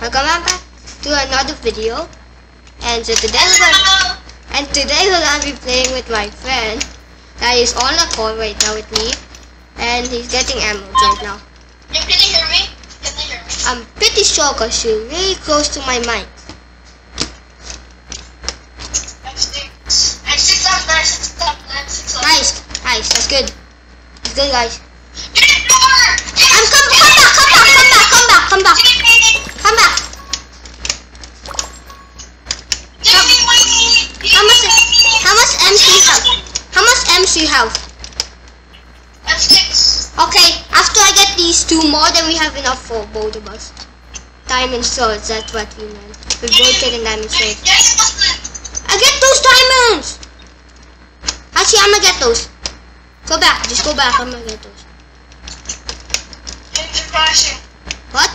Welcome back to another video. And so today we're gonna, and today we're gonna be playing with my friend that is on a call right now with me, and he's getting ammo right now. You can you hear me? Can you hear me? I'm pretty sure because you're really close to my mic. M6. M6 up, nice. M6 up, M6 up. Nice, that's good. That's good, guys. Get in the! I'm come, come back, come back, come back, come back, come back, How much MC have? M6. Okay, after I get these two more, then we have enough for both of us. Diamond swords, that's what we meant. We both getting diamond Yeah, swords. I get those diamonds! Actually, I'm gonna get those. Go back, just go back, I'm gonna get those. Things are crashing. What?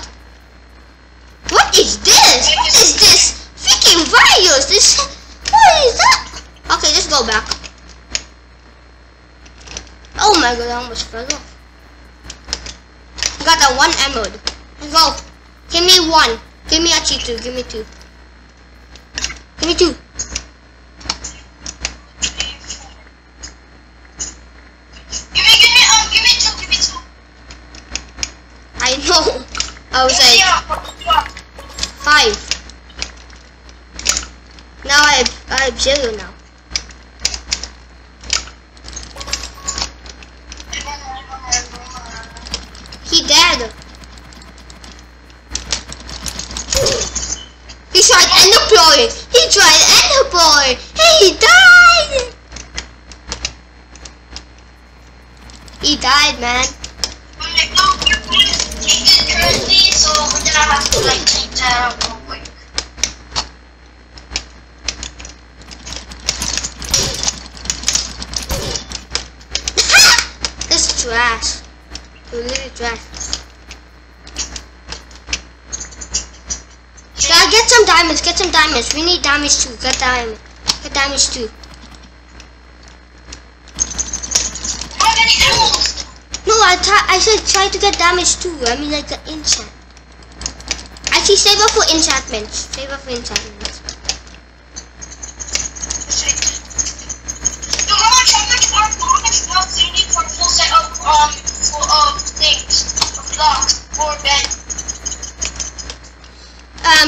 What is this? What is this? Freaking virus! This. What is that? Okay, just go back. Oh my god, I almost fell off. Got that one emerald. Go. Give me one. Give me actually two. Give me two. Give me two. Give me, give me, um, give me two, give me two. I know. I was like five. Now I have, I have zero now. He dead. He tried ender deploying. He tried ender deploying. He died. He died, man. Real quick. this is trash. Really trash. Yeah, get some diamonds. Get some diamonds. We need diamonds too. Get diamonds. Get diamonds too. How many emeralds? No, I try, I said try to get damage too. I mean like an enchant. Actually, save up for enchantments. Save up for enchantments.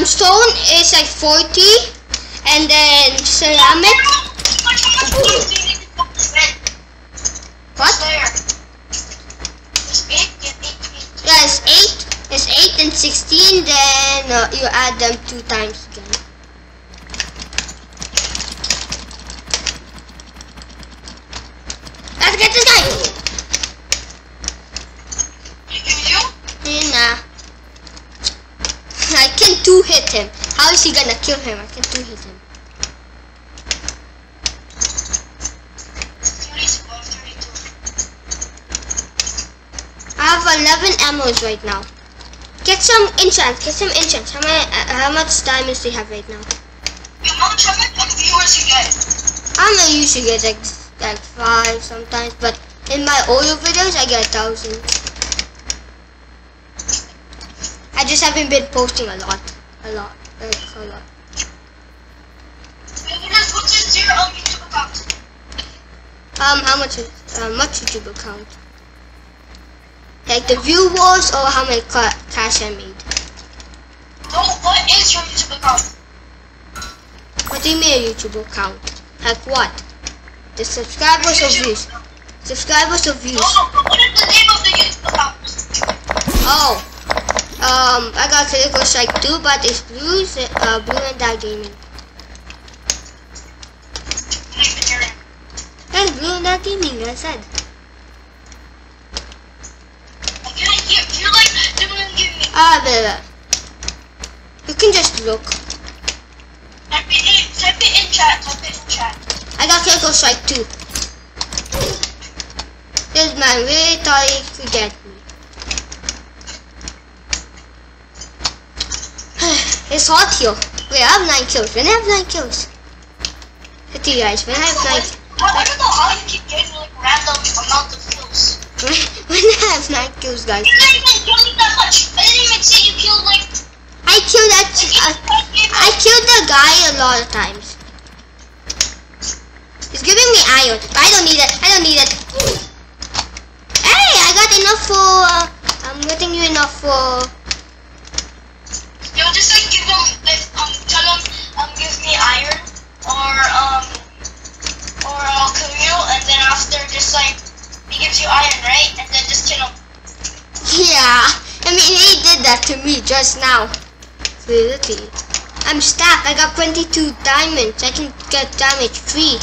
Stone is like 40, and then ceramic. What? It's 8. It's 8 and 16, then uh, you add them two times again. Let's get this guy! You can you? Eh, Nah. I can two hit him. How is he gonna kill him? I can two hit him. I'm 32. I have 11 ammos right now. Get some enchants. Get some enchants. How many? Uh, how much diamonds do you have right now? How um, viewers you get? I know. Usually get like like five sometimes, but in my older videos I get 1000. I just haven't been posting a lot, a lot, like a lot. Viewers, what is your, um, YouTube account? Um, how much? is- Uh, much YouTube account? Like the viewers or how many cash I made? No, what is your YouTube account? What do you mean a YouTube account? Like what? The subscribers or views? Subscribers or views? No, what is the name of the YouTube account? Oh, um, I got Critical Strike 2, but it's blue, uh, blue and dad gaming. And blue and dad gaming, I said. Ah, blah, blah. You can just look. Type it in, type it in chat, type it in chat. I got Critical Strike 2. This man really thought he could get me. It's hot here. Wait, I have 9 kills. When I have 9 kills? Hit you guys, when I have 9 I, I don't know how you keep getting like random amount of kills. when I have 9 kills, guys. You're not even killing that much. I didn't even say you killed like I killed that. Uh, I killed the guy a lot of times. He's giving me iron. I don't need it. I don't need it. Hey, I got enough for. Uh, I'm getting you enough for. Yo, just like give him, like, um, tell him, um, give me iron, or, um, or I'll kill you, and then after, just like, he gives you iron, right? And then just kill him. Yeah. I mean, he did that to me just now. Really. I'm stuck. I got 22 diamonds. I can get damage free.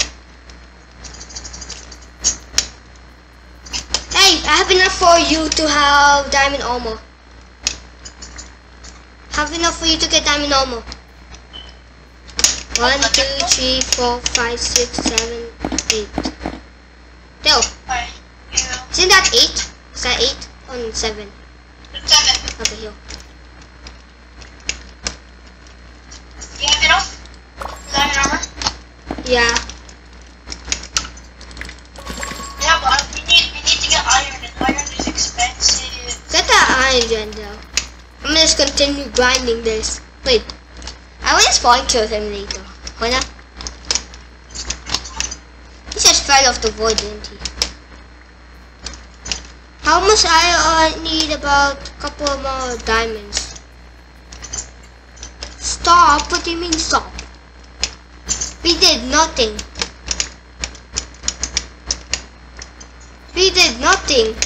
Hey, I have enough for you to have diamond armor. Have enough for you to get diamond armor. One, two, three, four, five, six, seven, eight. Alright, you, Isn't that eight? Is that eight oh, or seven? seven. Okay, here. You have enough? Diamond armor? Yeah. Yeah, but we need, we need to get iron, and iron is expensive. Get that iron though. Just continue grinding this. Wait. I will spawn kill him later. Why not? He just fell off the void, didn't he? How much I uh, need about a couple more diamonds. Stop? What do you mean stop? We did nothing. We did nothing.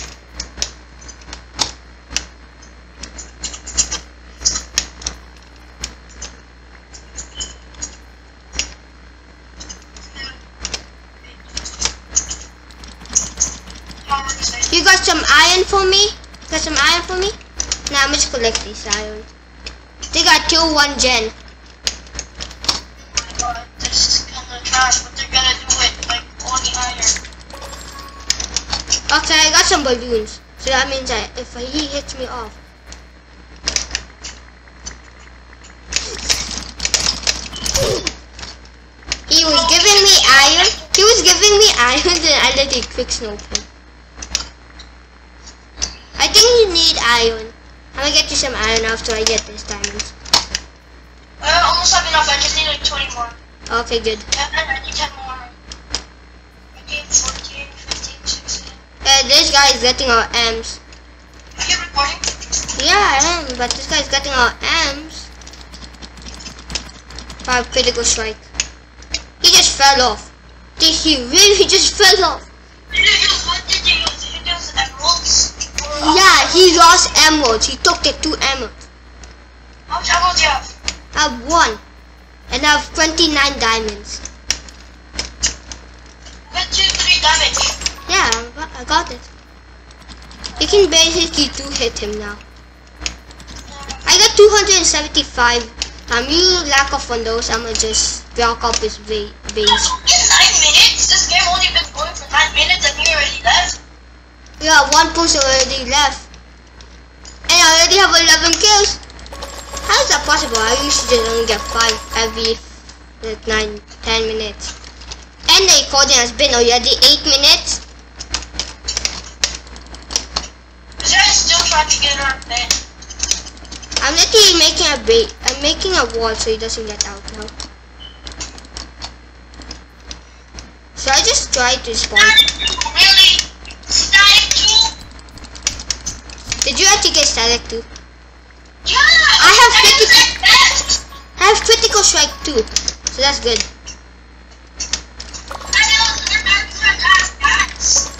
How much is it? You got some iron for me? Got some iron for me? Nah, I'm just collect this iron. They got two one gen. Oh this is kinda trash, but they're gonna do it, like, all the iron. Okay, I got some balloons. So that means that if he hits me off. He was giving me iron. He was giving me iron and I let it quick snow him. I think you need iron. I'm gonna get you some iron after I get this diamonds. I almost have enough, I just need like 20 more. Okay, good. And I need 10 more. 15, 14, 15, 16. Uh, this guy is getting our M's. Are you recording? Yeah, I am, but this guy is getting our M's. Five critical strike. He just fell off. Did he really just fell off? Yeah, he lost emeralds. He took the two emeralds. How much emeralds do you have? I have one. And I have 29 diamonds. Get two, three damage. Yeah, I got- it. You can basically two hit him now. I got 275. I'm um, you lack of on those. I'm gonna just block up his base. In nine minutes? This game only been going for nine minutes and you already left? Yeah, one person already left. And I already have 11 kills. How is that possible? I usually just only get 5 every like 9, 10 minutes. And the recording has been already 8 minutes. Is guys still trying to get her bed? I'm literally making a bait. I'm making a wall so he doesn't get out now. So I just tried to spawn. Really? Static too? Did you actually get static too? Yeah! I have that is 50 like best! I have critical strike too. So that's good. I know, they're back to their last bats.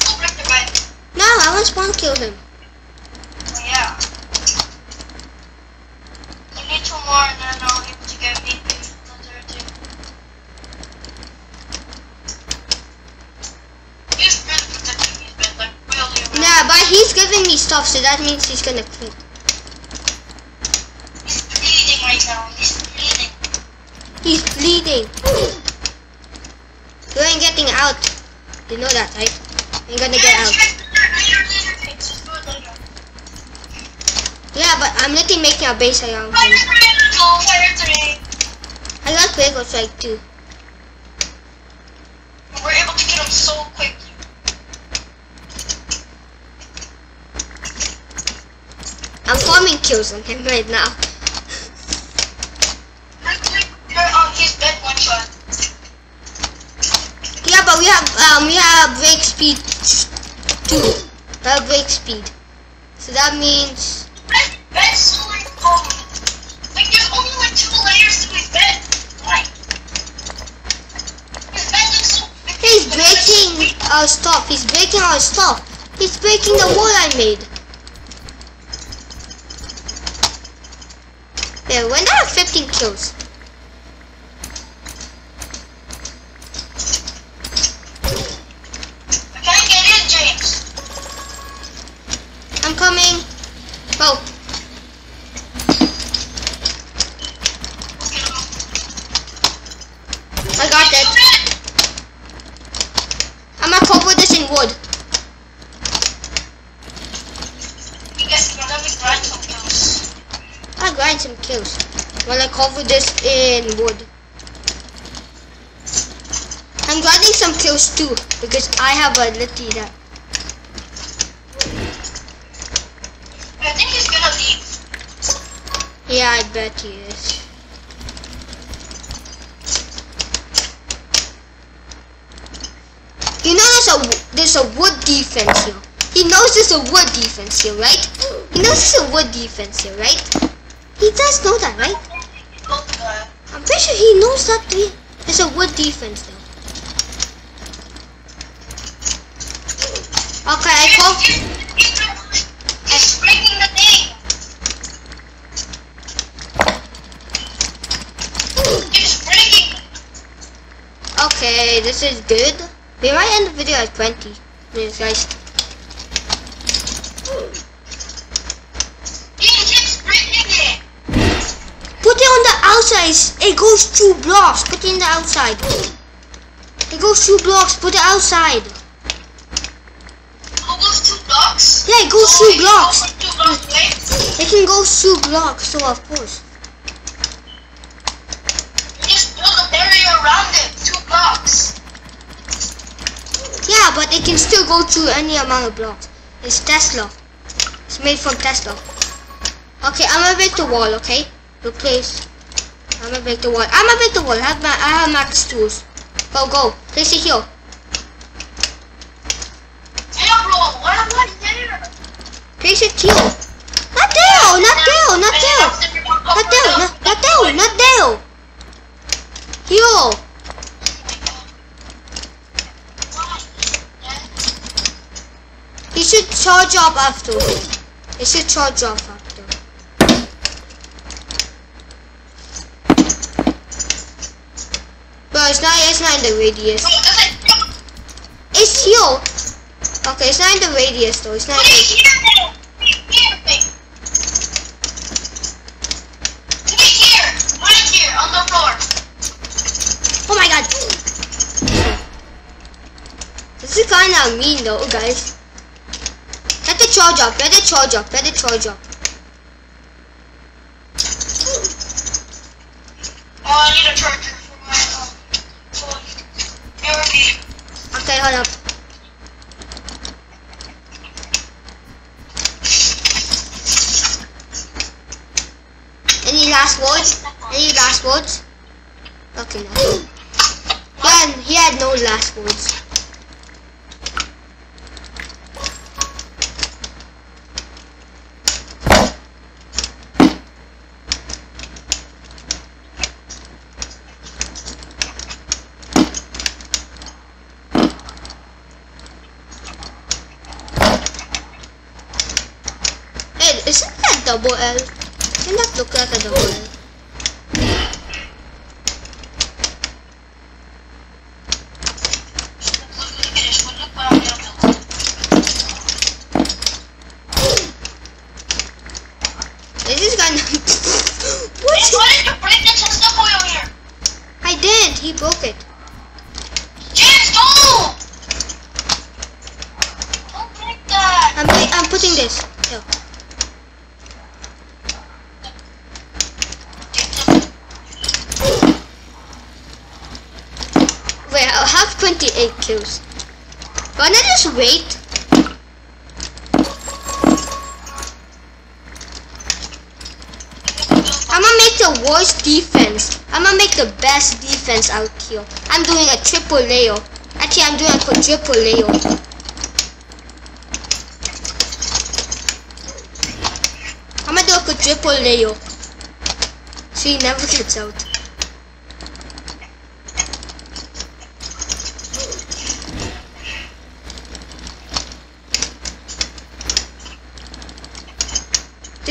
Go break the bed. No, I want to spawn kill him. So that means he's gonna quit. He's bleeding right now. He's bleeding. He's bleeding. You ain't getting out. You know that, right? Ain't gonna get out. Later, later, fix this good later. Yeah, but I'm literally making a base around him. three, let's go, fire. I got critical strike too. We're able to kill him so quickly. Farming kills on him right now. Yeah, but we have um we have break speed two. We have break speed. So that means red's so like, um, like there's only like two layers to his bed. Like, his bed looks so he's breaking our stuff. He's breaking our stuff. He's breaking the wall I made. There, when I have 15 kills. I can't get in, James. I'm coming. Oh, I got it. I'm gonna cover this in wood. Because you're gonna be grind some kills. I'll grind some kills while I cover this in wood. I'm grinding some kills too because I have a little that. I think he's gonna leave. Yeah, I bet he is. You know there's a there's a wood defense here. He knows there's a wood defense here, right? He knows there's a wood defense here, right? He does know that, right? I'm pretty sure he knows that the- there's a wood defense though. Okay, I call. He's breaking the thing. Breaking. Okay, this is good. We might end the video at 20 minutes, guys. He keeps breaking it. Put it outside. It goes through blocks. Put it in the outside. It goes through blocks. Put it outside. Who goes two blocks? Yeah, it goes Oh, through blocks. goes Two blocks. It can go through blocks, so of course. Just build a barrier around it. Two blocks. Yeah, but it can still go through any amount of blocks. It's Tesla. It's made from Tesla. Okay, I'm gonna break the wall. Okay, replace. I'm gonna break the wall. I'm gonna break the wall. I have, ma- I have max tools. Go, go. Place it here. Yeah, bro. What am I there? Place it here. Not there. Not there. Not there. Not there. Not, not there. Not there. Here. He should charge up after. He should charge up after. Bro, it's not. It's not in the radius. It's here. Okay, it's not in the radius though. It's not. In the. Oh my god. This is kind of mean though, guys. Let the charge up. Let the charge up. Let the charge up. Oh, I need a charger for my um, phone. Here we go. Okay, hold up. Any last words? Any last words? Okay. He had, he had no last words. Hey, double L? Doesn't that look like a double L? At this one. Look what I'm gonna build. This is kind of... Hey, what? why did you break the chest of oil here? I did. He broke it. James, no! Don't break that. I'm, I'm putting this. 58 kills. Can I just wait? I'ma make the worst defense. I'ma make the best defense out here. I'm doing a triple layer. Actually, I'm doing a quadruple layer. I'm gonna do a quadruple layer. So he never gets out.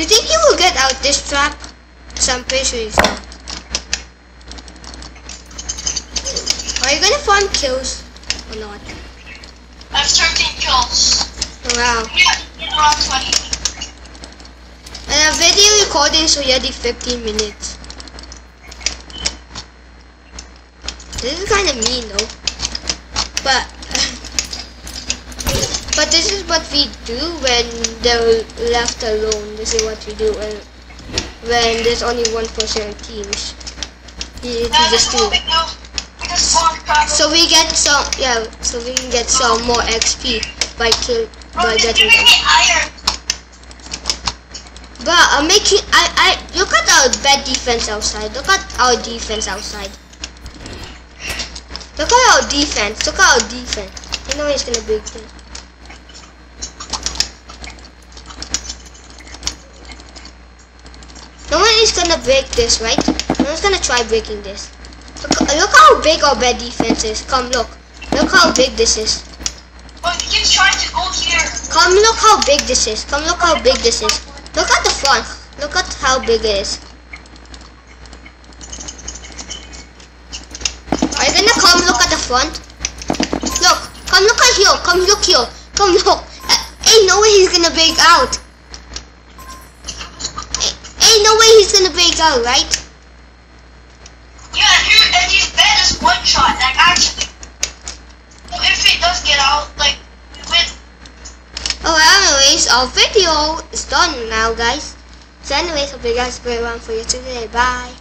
Do you think he will get out this trap? So I'm pretty sure he's not. Are you gonna farm kills or not? I have 13 kills. Wow. Yeah, around 20. And a video recording so you already 15 minutes. This is kind of mean though. But but this is what we do when they're left alone. This is what we do when when there's only one person in teams. We, just do. go. We go. We just spawn crab. So we get some yeah. So we can get some more XP by kill by getting them. But I'm making I I look at our bad defense outside. Look at our defense outside. Look at our defense. Look at our defense. You know he's gonna break this. No is gonna break this, right? No one's gonna try breaking this. Look, look how big our bad defense is. Come look. Look how big this is. Bro, he keeps trying to go here. Come look how big this is. Come look how big this is. Look at the front. Look at how big it is. Are you gonna come look at the front? Look. Come look at here. Come look here. Come look. Uh, ain't no way he's gonna break out. Ain't- no way he's gonna break out, right? Yeah, and, here, and his bed is one shot. Like, actually. So if he does get out, like, we win. Oh, anyways, our video is done now, guys. So anyways, hope you guys have a great one for you today. Bye.